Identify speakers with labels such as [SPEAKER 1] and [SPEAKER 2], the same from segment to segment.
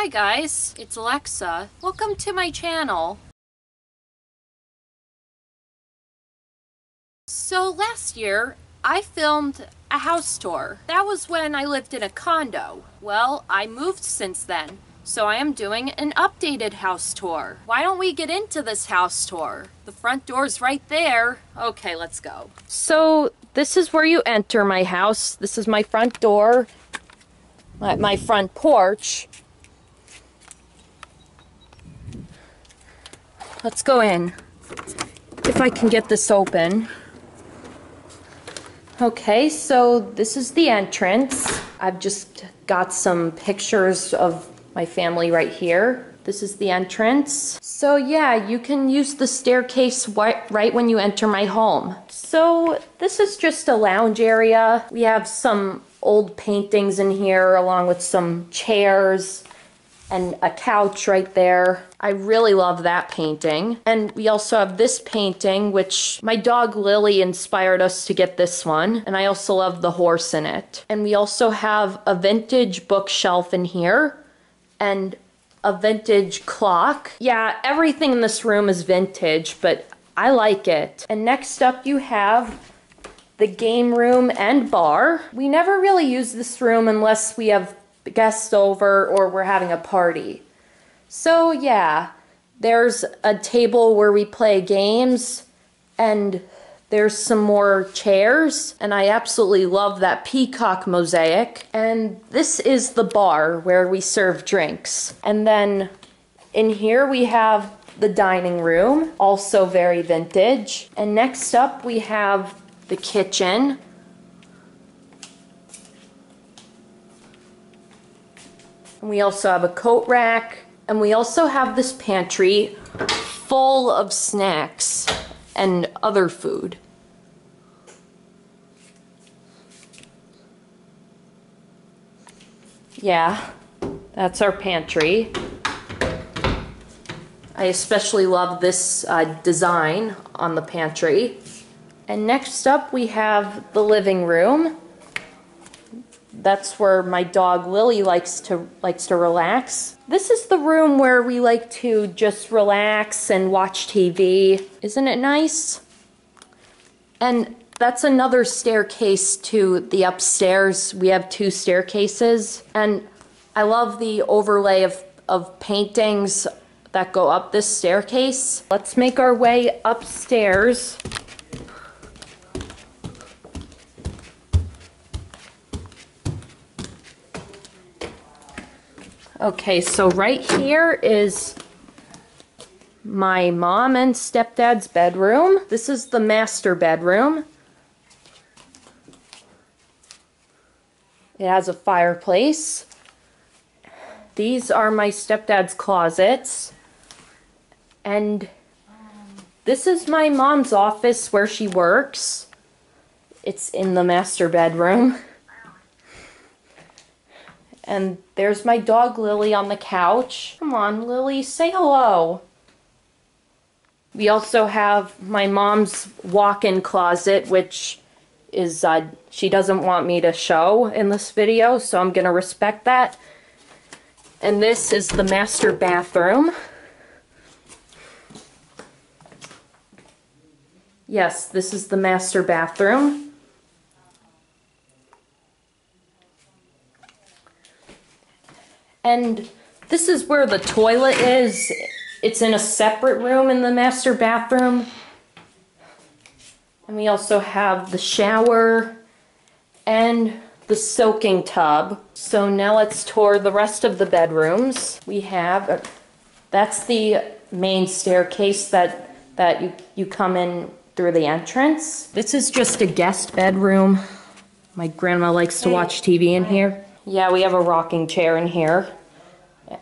[SPEAKER 1] Hi guys, it's Alexa. Welcome to my channel. So last year, I filmed a house tour. That was when I lived in a condo. Well, I moved since then, so I am doing an updated house tour. Why don't we get into this house tour? The front door's right there. Okay, let's go. So this is where you enter my house. This is my front door, my, my front porch. Let's go in. If I can get this open. Okay, so this is the entrance. I've just got some pictures of my family right here. This is the entrance. So yeah, you can use the staircase right when you enter my home. So this is just a lounge area. We have some old paintings in here along with some chairs and a couch right there. I really love that painting. And we also have this painting, which my dog Lily inspired us to get this one. And I also love the horse in it. And we also have a vintage bookshelf in here and a vintage clock. Yeah, everything in this room is vintage, but I like it. And next up you have the game room and bar. We never really use this room unless we have guests over or we're having a party. So yeah, there's a table where we play games and there's some more chairs and I absolutely love that peacock mosaic. And this is the bar where we serve drinks. And then in here we have the dining room, also very vintage. And next up we have the kitchen And we also have a coat rack. And we also have this pantry full of snacks and other food. Yeah, that's our pantry. I especially love this uh, design on the pantry. And next up we have the living room that's where my dog Lily likes to likes to relax. This is the room where we like to just relax and watch TV. Isn't it nice? And that's another staircase to the upstairs. We have two staircases and I love the overlay of, of paintings that go up this staircase. Let's make our way upstairs. Okay, so right here is my mom and stepdad's bedroom. This is the master bedroom. It has a fireplace. These are my stepdad's closets. And this is my mom's office where she works. It's in the master bedroom. And there's my dog Lily on the couch. Come on, Lily, say hello. We also have my mom's walk-in closet, which is, uh, she doesn't want me to show in this video, so I'm gonna respect that. And this is the master bathroom. Yes, this is the master bathroom. And this is where the toilet is. It's in a separate room in the master bathroom. And we also have the shower and the soaking tub. So now let's tour the rest of the bedrooms. We have, uh, that's the main staircase that, that you, you come in through the entrance. This is just a guest bedroom. My grandma likes to watch TV in here. Yeah, we have a rocking chair in here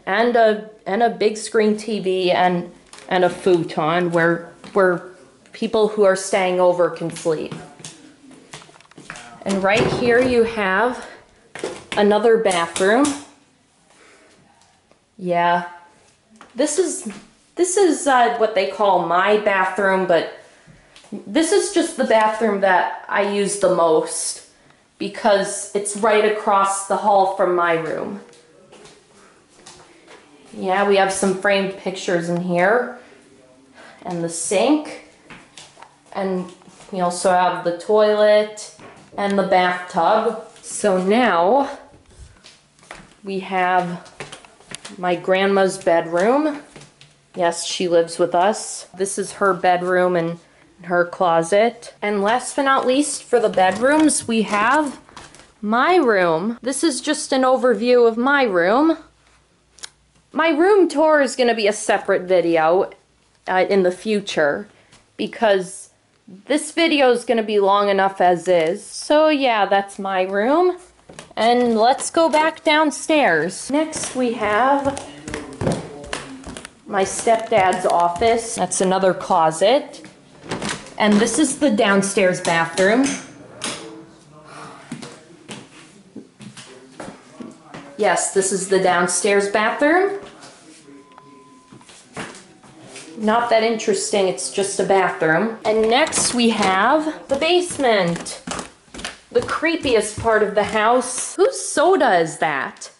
[SPEAKER 1] and a and a big screen TV and and a futon where where people who are staying over can sleep. And right here you have another bathroom. Yeah. This is this is uh, what they call my bathroom, but this is just the bathroom that I use the most because it's right across the hall from my room. Yeah, we have some framed pictures in here. And the sink. And we also have the toilet and the bathtub. So now we have my grandma's bedroom. Yes, she lives with us. This is her bedroom and her closet. And last but not least, for the bedrooms, we have my room. This is just an overview of my room. My room tour is going to be a separate video uh, in the future because this video is going to be long enough as is. So yeah, that's my room. And let's go back downstairs. Next we have my stepdad's office. That's another closet. And this is the downstairs bathroom. Yes, this is the downstairs bathroom. Not that interesting, it's just a bathroom. And next we have the basement. The creepiest part of the house. Whose soda is that?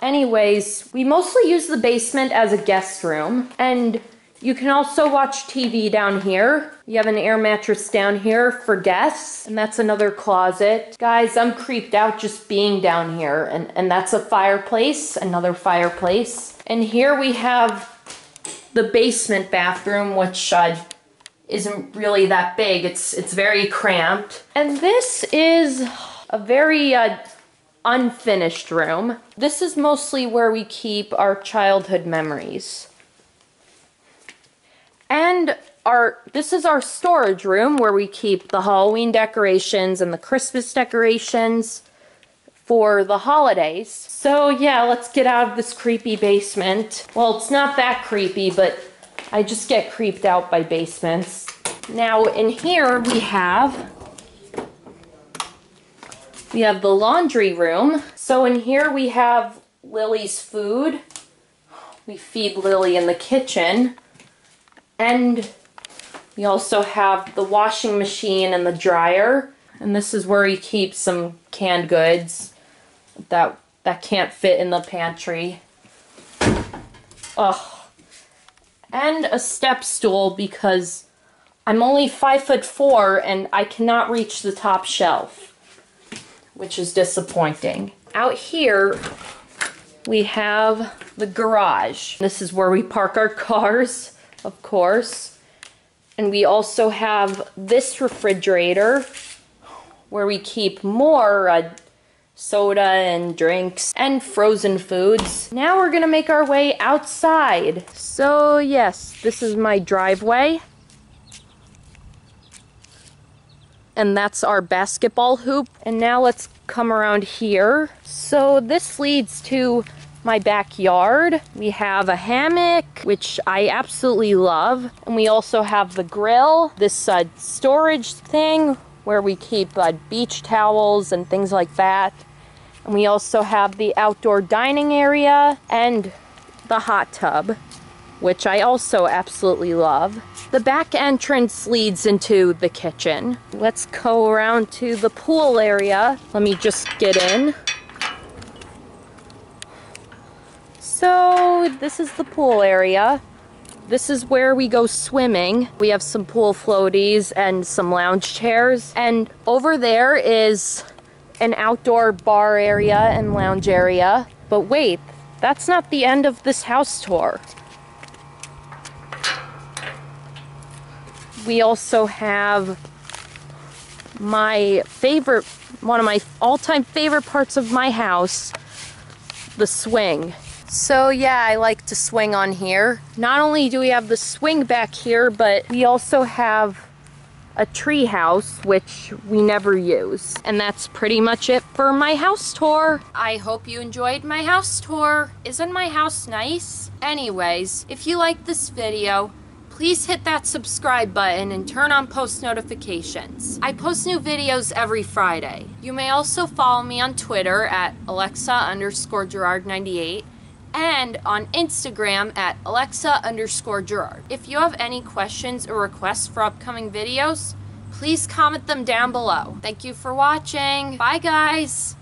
[SPEAKER 1] Anyways, we mostly use the basement as a guest room. And you can also watch TV down here. You have an air mattress down here for guests, and that's another closet. Guys, I'm creeped out just being down here, and, and that's a fireplace, another fireplace. And here we have the basement bathroom, which uh, isn't really that big. It's, it's very cramped. And this is a very uh, unfinished room. This is mostly where we keep our childhood memories. And our this is our storage room where we keep the Halloween decorations and the Christmas decorations for the holidays. So yeah, let's get out of this creepy basement. Well, it's not that creepy, but I just get creeped out by basements. Now in here we have we have the laundry room. So in here we have Lily's food. We feed Lily in the kitchen. And we also have the washing machine and the dryer. And this is where we keep some canned goods that that can't fit in the pantry. Ugh. And a step stool because I'm only five foot four and I cannot reach the top shelf, which is disappointing. Out here, we have the garage. This is where we park our cars of course. And we also have this refrigerator where we keep more uh, soda and drinks and frozen foods. Now we're gonna make our way outside. So yes, this is my driveway. And that's our basketball hoop. And now let's come around here. So this leads to my backyard. We have a hammock, which I absolutely love. And we also have the grill, this uh, storage thing where we keep uh, beach towels and things like that. And we also have the outdoor dining area and the hot tub, which I also absolutely love. The back entrance leads into the kitchen. Let's go around to the pool area. Let me just get in. So this is the pool area. This is where we go swimming. We have some pool floaties and some lounge chairs. And over there is an outdoor bar area and lounge area. But wait, that's not the end of this house tour. We also have my favorite, one of my all-time favorite parts of my house, the swing. So yeah, I like to swing on here. Not only do we have the swing back here, but we also have a tree house, which we never use. And that's pretty much it for my house tour. I hope you enjoyed my house tour. Isn't my house nice? Anyways, if you like this video, please hit that subscribe button and turn on post notifications. I post new videos every Friday. You may also follow me on Twitter at Alexa underscore Girard98 and on Instagram at Alexa underscore Girard. If you have any questions or requests for upcoming videos, please comment them down below. Thank you for watching. Bye guys!